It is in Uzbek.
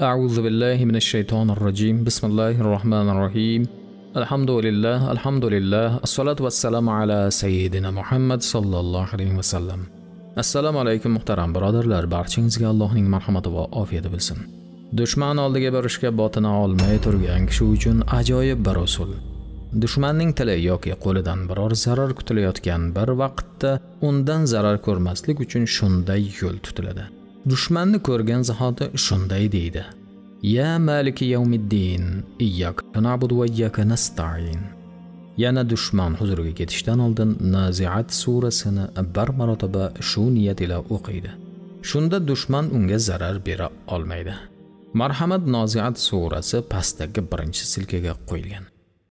أعوذ بالله من الشيطان الرجيم بسم الله الرحمن الرحيم الحمد لله الحمد لله الصلاة والسلام على سيدنا محمد صلى الله عليه وسلم assalomu alaykum muhtaram birodarlar barchangizga allohning marhamati va ofiyati bo'lsin dushman oldiga borishga botina olmay turgan kishi uchun ajoyib bir usul dushmanning tili yoki qo'lidan biror zarar kutilayotgan bir vaqtda undan zarar ko'rmaslik uchun shunday yo'l tutiladi Dushmanni ko'rgan zahoti shunday deydi. Ya maliki yawmiddin iyyaka na'budu va iyyaka nasta'in. Yana dushman huzuriga ketishdan oldin naziat surasini bir marotaba shu niyat ila o'qiydi. Shunda dushman unga zarar bera olmaydi. Marhamat noziat surasi pastdagi birinchi silkaga qo'yilgan.